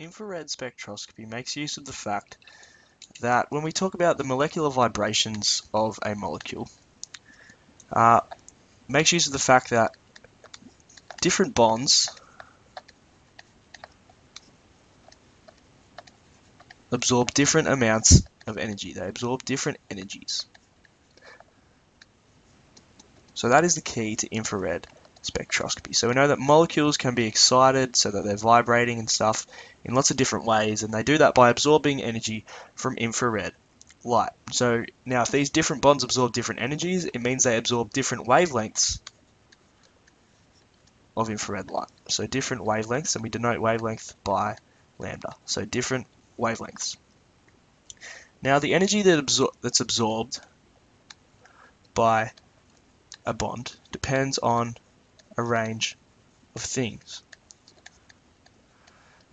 infrared spectroscopy makes use of the fact that when we talk about the molecular vibrations of a molecule, uh, makes use of the fact that different bonds absorb different amounts of energy. They absorb different energies. So that is the key to infrared spectroscopy. So we know that molecules can be excited so that they're vibrating and stuff in lots of different ways, and they do that by absorbing energy from infrared light. So now if these different bonds absorb different energies, it means they absorb different wavelengths of infrared light. So different wavelengths, and we denote wavelength by lambda. So different wavelengths. Now the energy that absor that's absorbed by a bond depends on a range of things.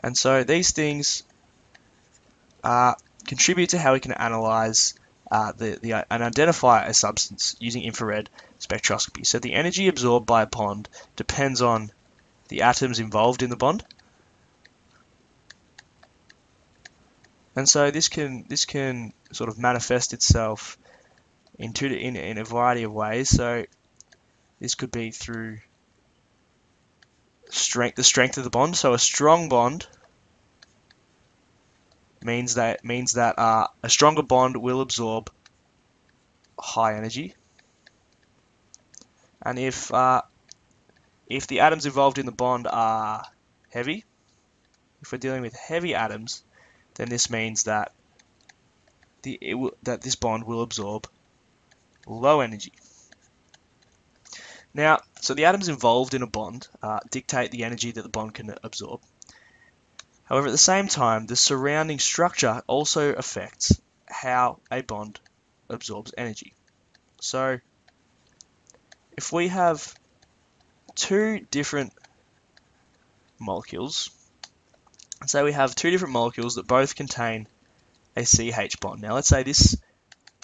And so these things uh, contribute to how we can analyze uh, the, the, and identify a substance using infrared spectroscopy. So the energy absorbed by a bond depends on the atoms involved in the bond. And so this can this can sort of manifest itself in two in, in a variety of ways. So this could be through strength the strength of the bond. So a strong bond means that means that uh, a stronger bond will absorb high energy, and if uh, if the atoms involved in the bond are heavy, if we're dealing with heavy atoms, then this means that the that this bond will absorb low energy. Now, so the atoms involved in a bond uh, dictate the energy that the bond can absorb. However, at the same time, the surrounding structure also affects how a bond absorbs energy. So, if we have two different molecules, say we have two different molecules that both contain a CH bond. Now, let's say this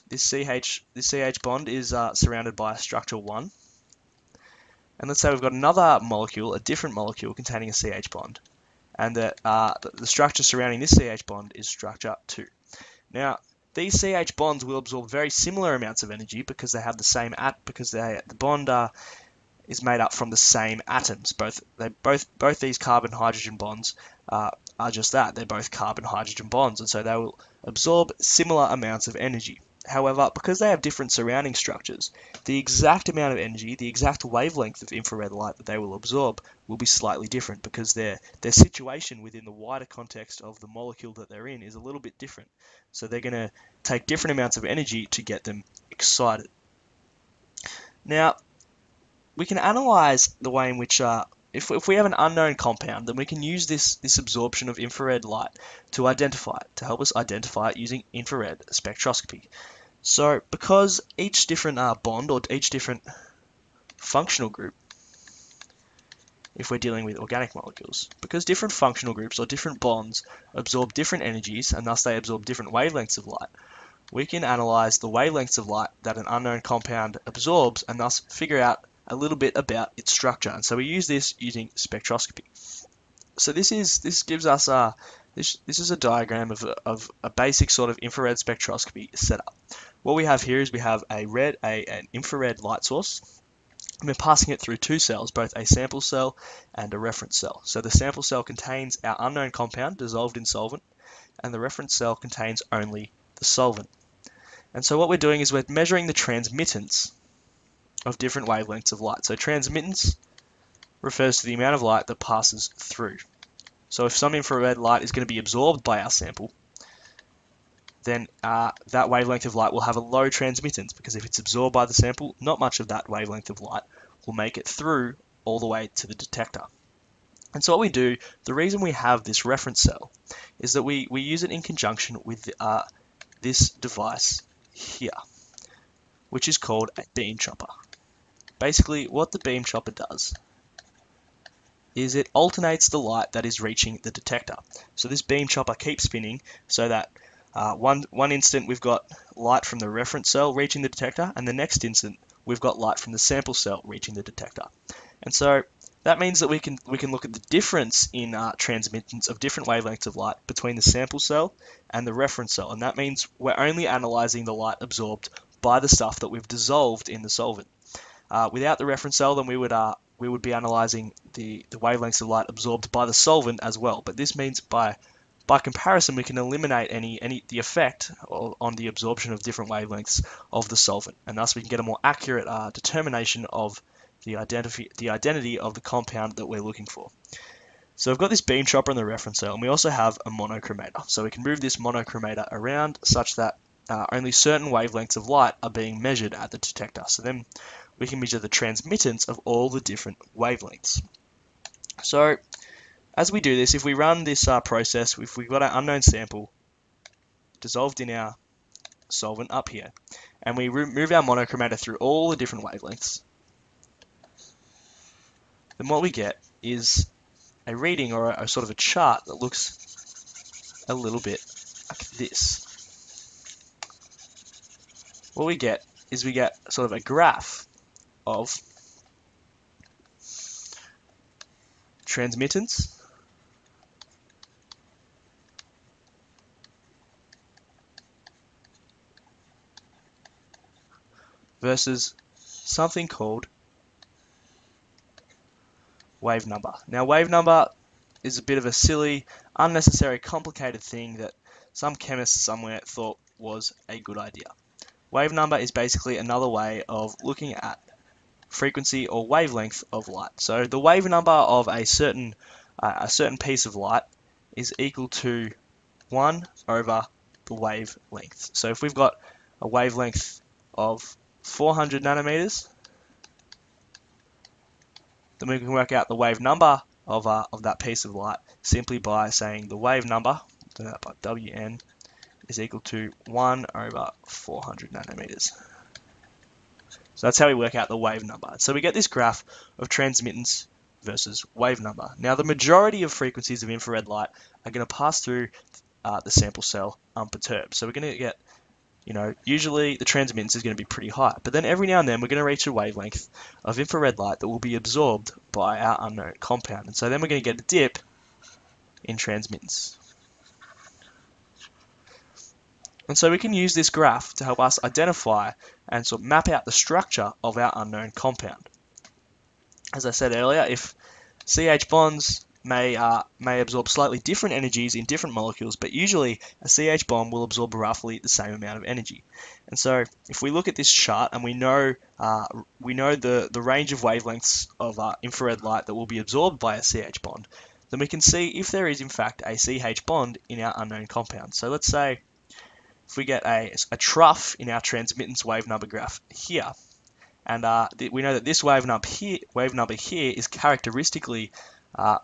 this CH this CH bond is uh, surrounded by a structure one, and let's say we've got another molecule, a different molecule containing a CH bond, and that uh, the structure surrounding this CH bond is structure 2. Now, these CH bonds will absorb very similar amounts of energy because they have the same at because they, the bond uh, is made up from the same atoms. Both they both both these carbon hydrogen bonds uh, are just that. They're both carbon hydrogen bonds, and so they will absorb similar amounts of energy. However, because they have different surrounding structures, the exact amount of energy, the exact wavelength of infrared light that they will absorb will be slightly different because their, their situation within the wider context of the molecule that they're in is a little bit different. So they're going to take different amounts of energy to get them excited. Now, we can analyze the way in which uh, if, if we have an unknown compound, then we can use this, this absorption of infrared light to identify it, to help us identify it using infrared spectroscopy. So because each different uh, bond or each different functional group, if we're dealing with organic molecules, because different functional groups or different bonds absorb different energies and thus they absorb different wavelengths of light, we can analyze the wavelengths of light that an unknown compound absorbs and thus figure out a little bit about its structure. And so we use this using spectroscopy. So this is this gives us a this this is a diagram of a, of a basic sort of infrared spectroscopy setup. What we have here is we have a red a an infrared light source. And we're passing it through two cells, both a sample cell and a reference cell. So the sample cell contains our unknown compound dissolved in solvent, and the reference cell contains only the solvent. And so what we're doing is we're measuring the transmittance of different wavelengths of light. So transmittance refers to the amount of light that passes through. So if some infrared light is going to be absorbed by our sample, then uh, that wavelength of light will have a low transmittance because if it's absorbed by the sample, not much of that wavelength of light will make it through all the way to the detector. And so what we do, the reason we have this reference cell is that we, we use it in conjunction with uh, this device here, which is called a beam chopper. Basically, what the beam chopper does is it alternates the light that is reaching the detector. So this beam chopper keeps spinning so that uh, one, one instant we've got light from the reference cell reaching the detector, and the next instant we've got light from the sample cell reaching the detector. And so That means that we can we can look at the difference in uh, transmittance of different wavelengths of light between the sample cell and the reference cell, and that means we're only analyzing the light absorbed by the stuff that we've dissolved in the solvent. Uh, without the reference cell, then we would uh, we would be analyzing the, the wavelengths of light absorbed by the solvent as well. But this means by by comparison, we can eliminate any any the effect on the absorption of different wavelengths of the solvent, and thus we can get a more accurate uh, determination of the identity, the identity of the compound that we're looking for. So we've got this beam chopper in the reference cell, and we also have a monochromator. So we can move this monochromator around such that uh, only certain wavelengths of light are being measured at the detector. So then we can measure the transmittance of all the different wavelengths. So as we do this, if we run this uh, process, if we've got our unknown sample dissolved in our solvent up here, and we move our monochromator through all the different wavelengths, then what we get is a reading or a, a sort of a chart that looks a little bit like this. What we get is we get sort of a graph of transmittance versus something called wave number. Now wave number is a bit of a silly, unnecessary, complicated thing that some chemists somewhere thought was a good idea. Wave number is basically another way of looking at frequency or wavelength of light. So the wave number of a certain uh, a certain piece of light is equal to 1 over the wavelength. So if we've got a wavelength of 400 nanometers, then we can work out the wave number of, uh, of that piece of light simply by saying the wave number, that by Wn, is equal to 1 over 400 nanometers. So that's how we work out the wave number. So we get this graph of transmittance versus wave number. Now the majority of frequencies of infrared light are going to pass through uh, the sample cell unperturbed. So we're going to get you know, usually the transmittance is going to be pretty high, but then every now and then we're going to reach a wavelength of infrared light that will be absorbed by our unknown compound. And so then we're going to get a dip in transmittance. And so we can use this graph to help us identify and sort of map out the structure of our unknown compound. As I said earlier, if CH bonds may uh, may absorb slightly different energies in different molecules, but usually a CH bond will absorb roughly the same amount of energy. And so, if we look at this chart and we know uh, we know the the range of wavelengths of uh, infrared light that will be absorbed by a CH bond, then we can see if there is in fact a CH bond in our unknown compound. So let's say if we get a, a trough in our transmittance wave number graph here, and uh, we know that this wave number here, wave number here is characteristically uh,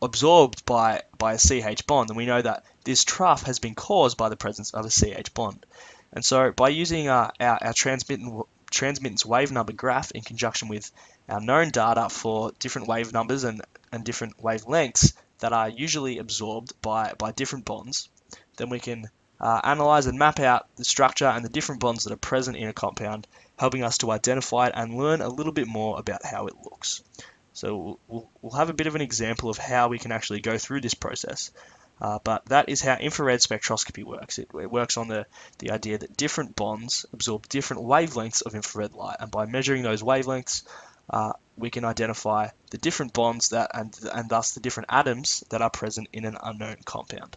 absorbed by, by a CH bond, and we know that this trough has been caused by the presence of a CH bond. And so by using our, our, our transmittance, transmittance wave number graph in conjunction with our known data for different wave numbers and, and different wavelengths that are usually absorbed by, by different bonds, then we can uh, analyze and map out the structure and the different bonds that are present in a compound, helping us to identify it and learn a little bit more about how it looks. So we'll, we'll have a bit of an example of how we can actually go through this process. Uh, but that is how infrared spectroscopy works. It, it, works on the, the idea that different bonds absorb different wavelengths of infrared light, and by measuring those wavelengths, uh, we can identify the different bonds that and, and thus the different atoms that are present in an unknown compound.